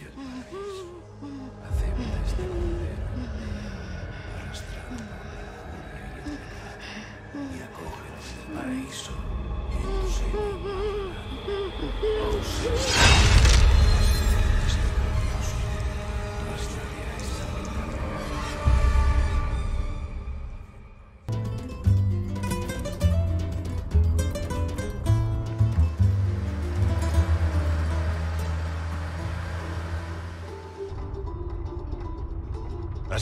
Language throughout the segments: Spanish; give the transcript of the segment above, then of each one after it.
Gracias, paraíso. Acepta este cordero, arrastrado por la y y acoge desde el paraíso en tu seno.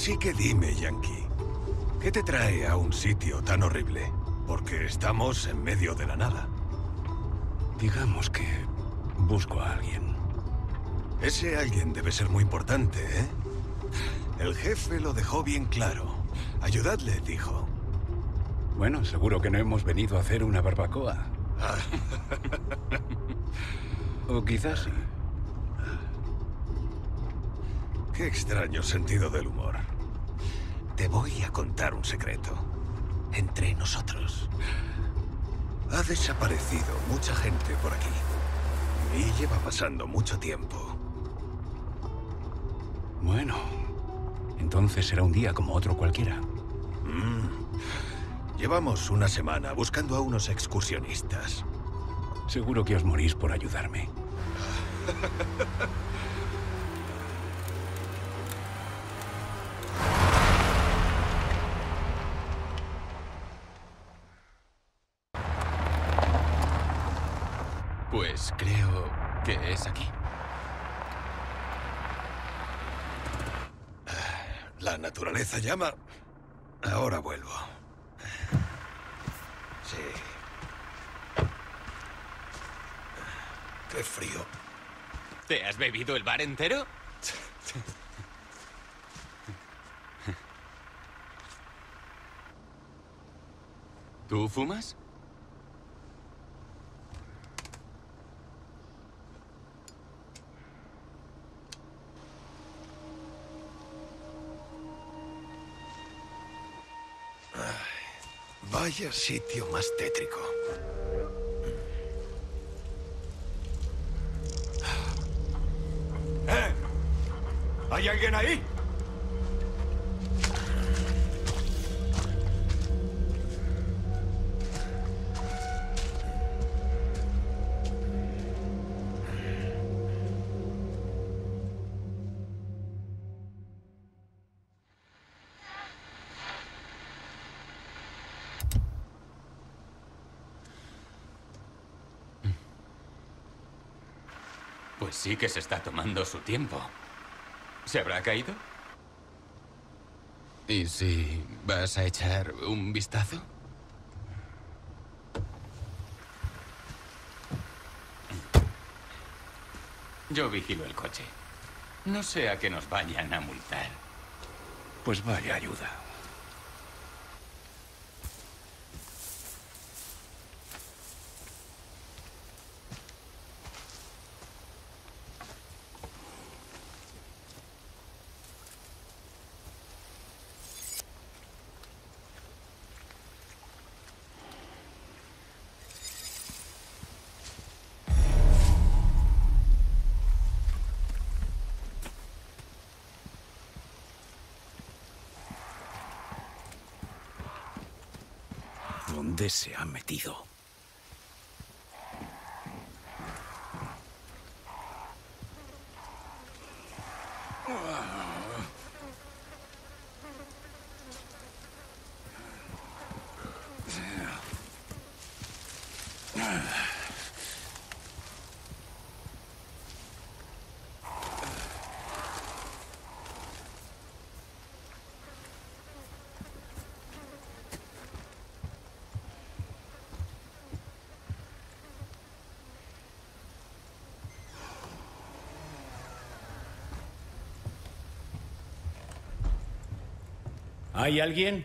Así que dime, Yankee, ¿qué te trae a un sitio tan horrible? Porque estamos en medio de la nada. Digamos que busco a alguien. Ese alguien debe ser muy importante, ¿eh? El jefe lo dejó bien claro. Ayudadle, dijo. Bueno, seguro que no hemos venido a hacer una barbacoa. o quizás sí. Qué extraño sentido del humor. Te voy a contar un secreto. Entre nosotros. Ha desaparecido mucha gente por aquí. Y lleva pasando mucho tiempo. Bueno, entonces será un día como otro cualquiera. Llevamos una semana buscando a unos excursionistas. Seguro que os morís por ayudarme. es aquí. La naturaleza llama. Ahora vuelvo. Sí. Qué frío. ¿Te has bebido el bar entero? ¿Tú fumas? Vaya sitio más tétrico. ¡Eh! ¿Hay alguien ahí? Sí que se está tomando su tiempo. ¿Se habrá caído? ¿Y si vas a echar un vistazo? Yo vigilo el coche. No sea que nos vayan a multar. Pues vaya ayuda. ¿Dónde se ha metido? ¿Hay alguien?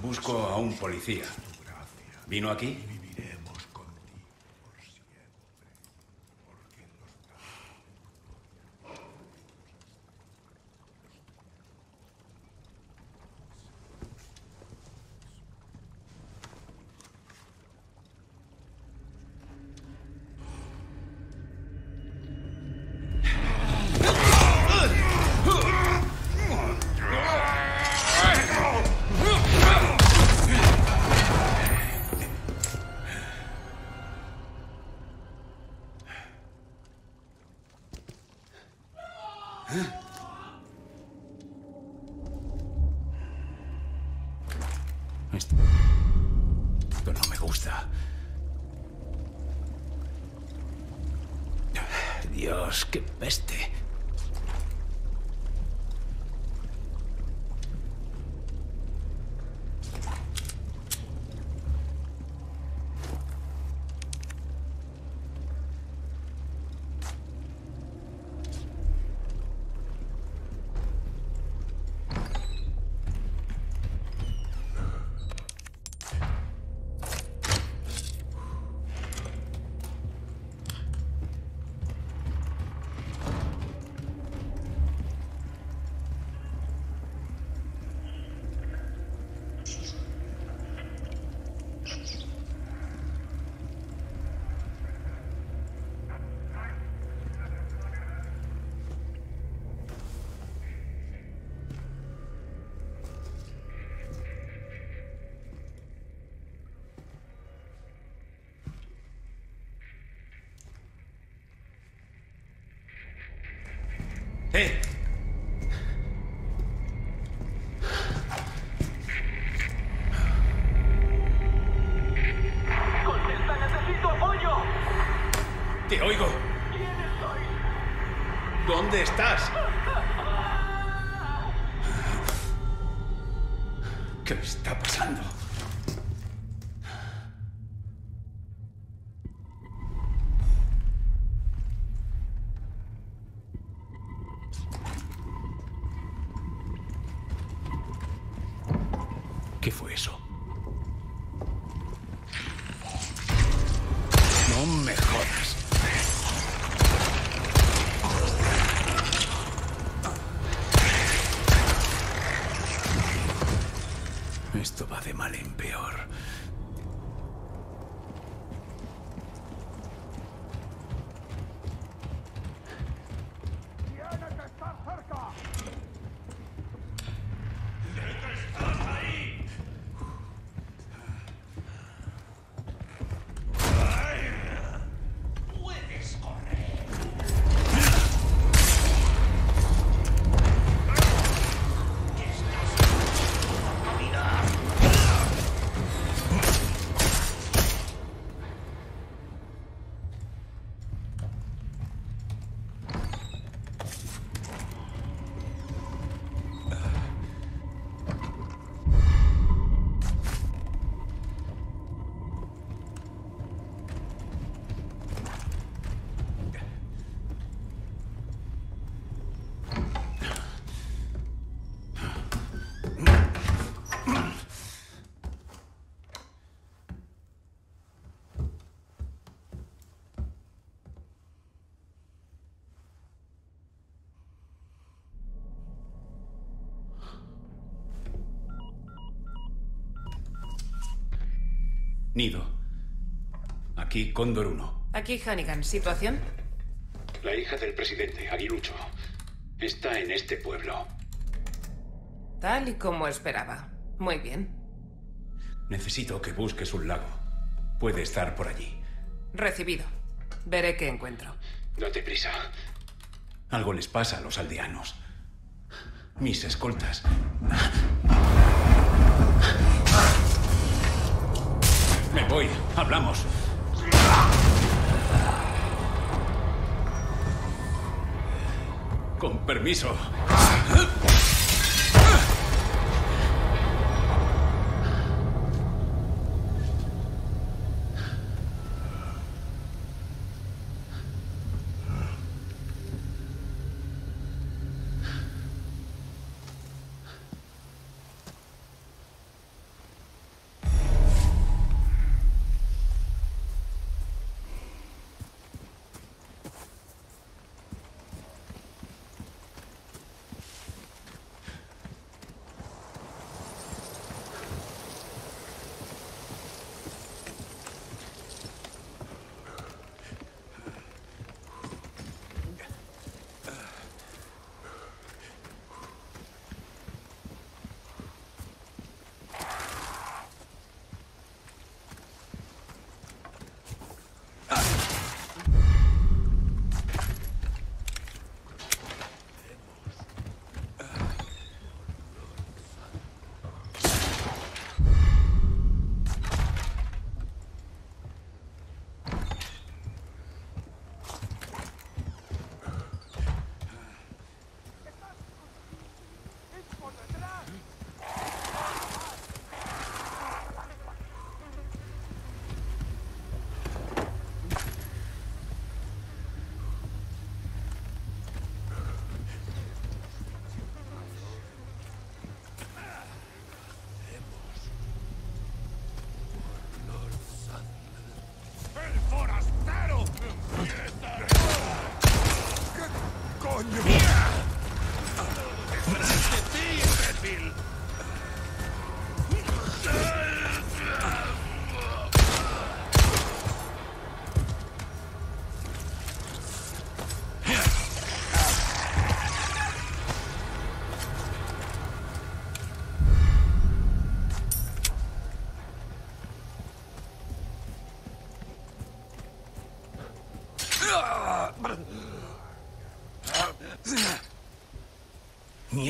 Busco a un policía. ¿Vino aquí? Dios, qué peste. ¡Eh! ¡Contesta, necesito apoyo! ¡Te oigo! ¿Quiénes sois? ¿Dónde estás? ¿Qué fue eso? No me jodas. Esto va de mal en peor. Nido. Aquí Cóndor 1. Aquí Hannigan. ¿Situación? La hija del presidente, Aguilucho, está en este pueblo. Tal y como esperaba. Muy bien. Necesito que busques un lago. Puede estar por allí. Recibido. Veré qué encuentro. Date prisa. Algo les pasa a los aldeanos. Mis escoltas. Me voy. Hablamos. Con permiso.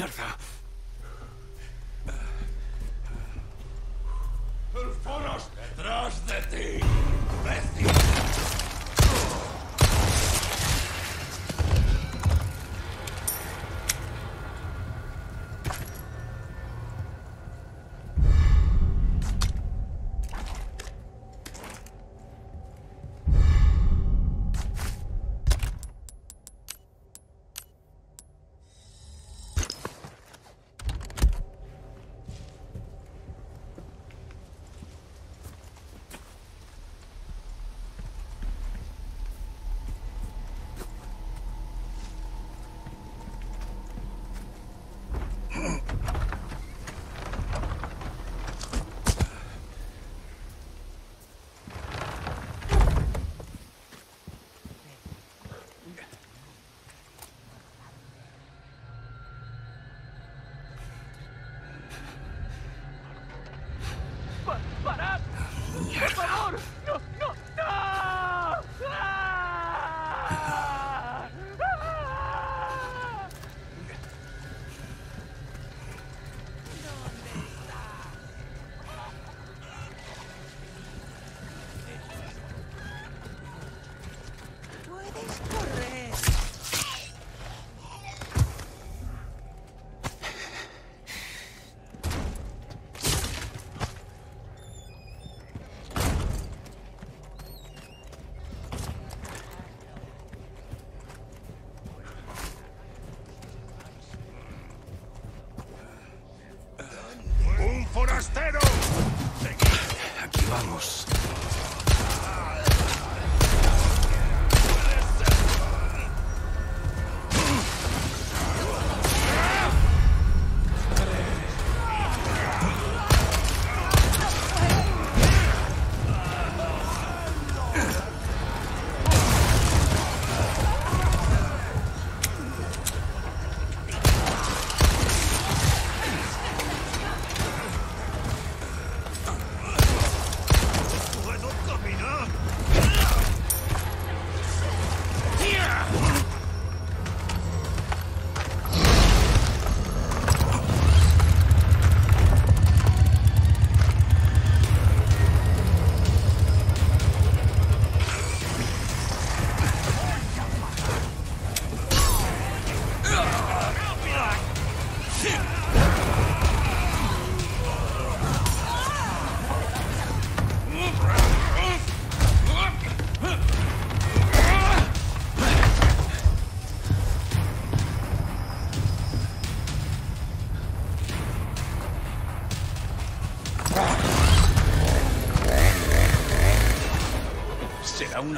Mierda.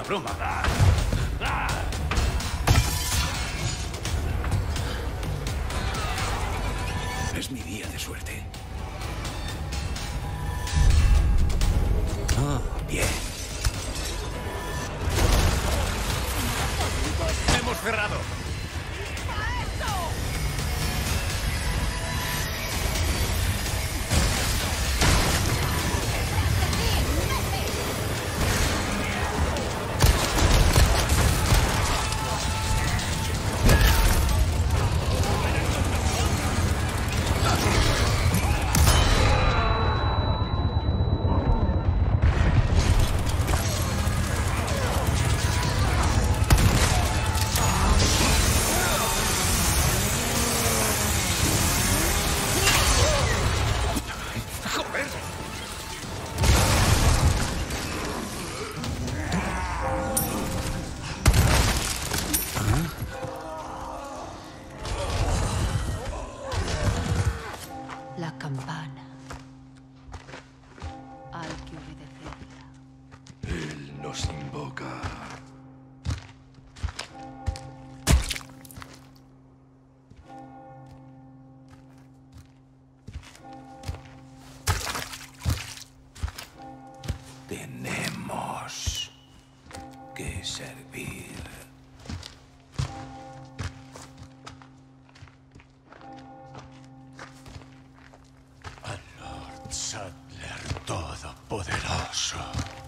Broma. Sadler Todopoderoso.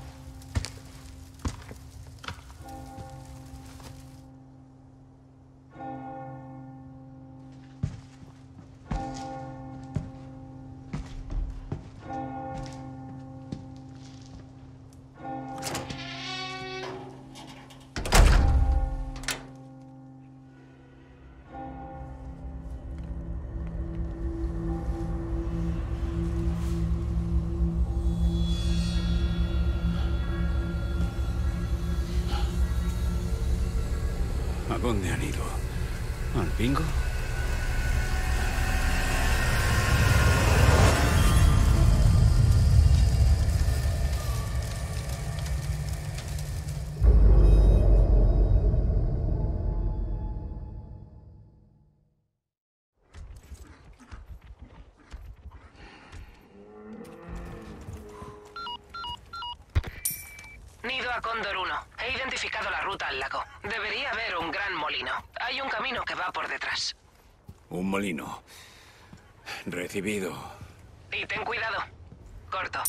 Bingo? Un molino. Recibido. Y ten cuidado. Corto.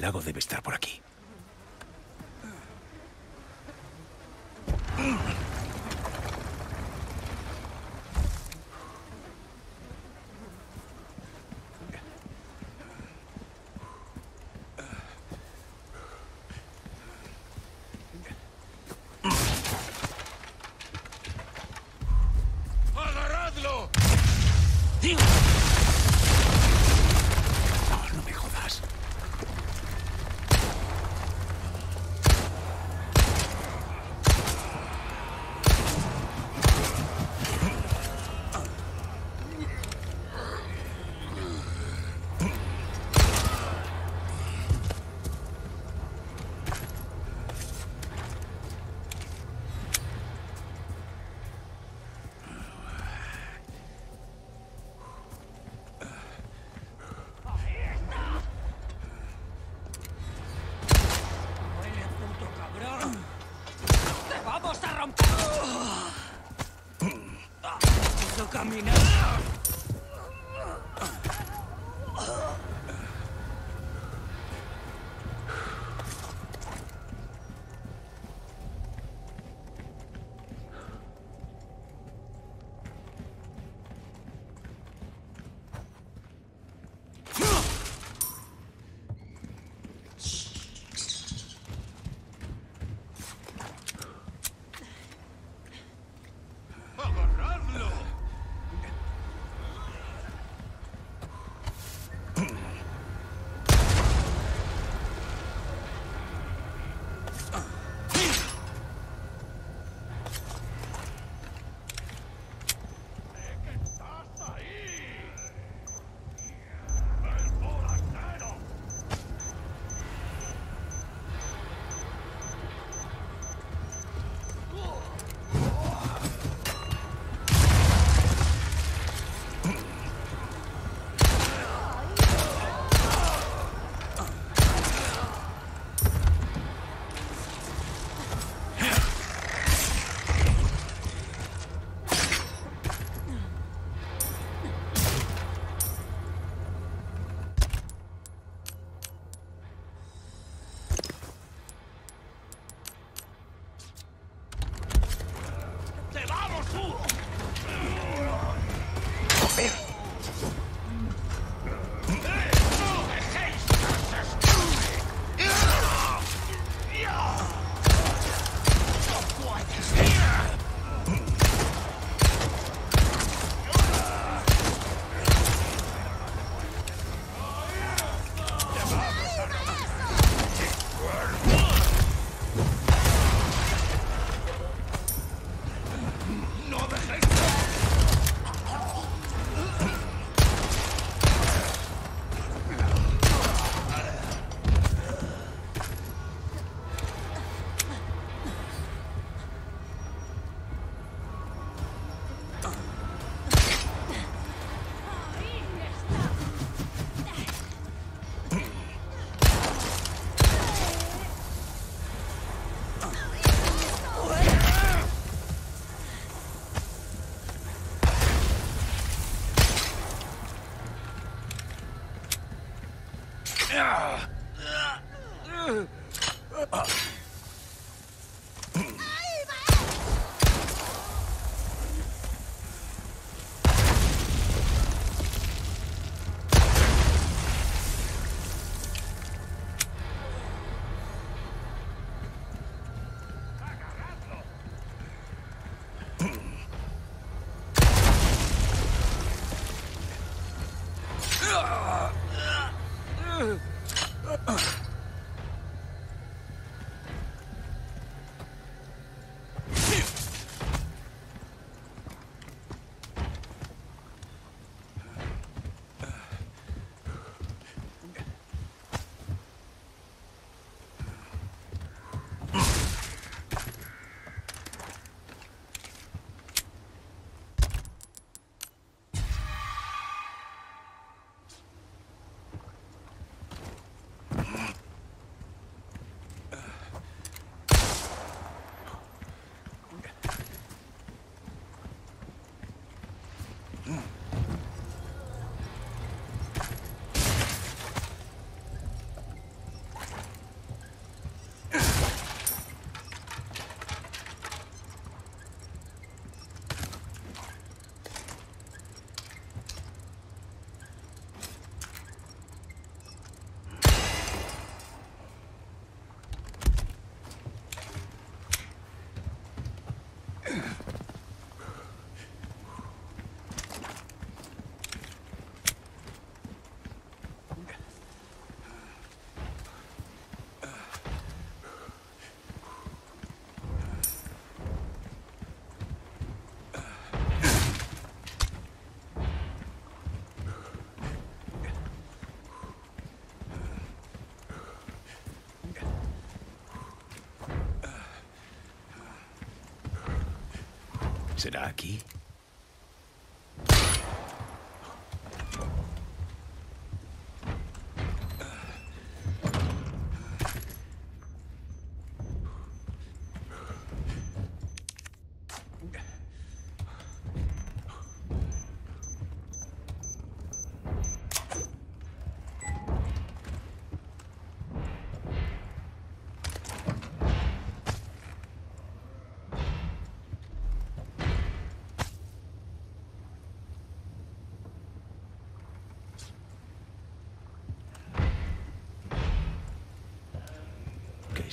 Lago debe estar por aquí. Romper! ¡Puedo caminar! ¿Será aquí?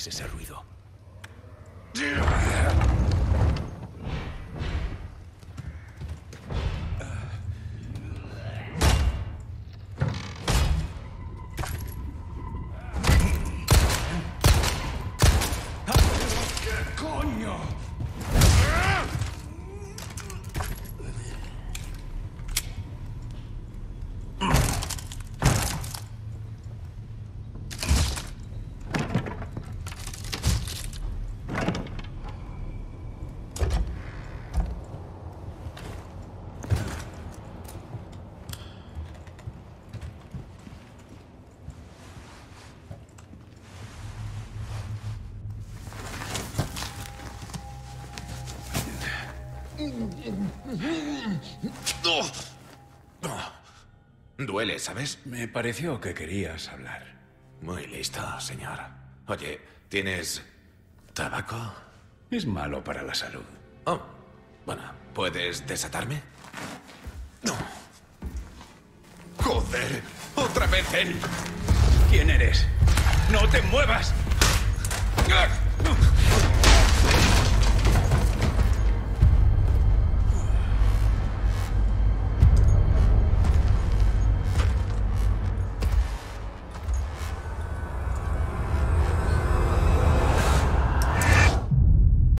Ese ruido? Duele, ¿sabes? Me pareció que querías hablar. Muy listo, señor. Oye, ¿tienes tabaco? Es malo para la salud. Oh, bueno, ¿puedes desatarme? No. ¡Joder! ¡Otra vez él! ¿Quién eres? ¡No te muevas! ¡Ah!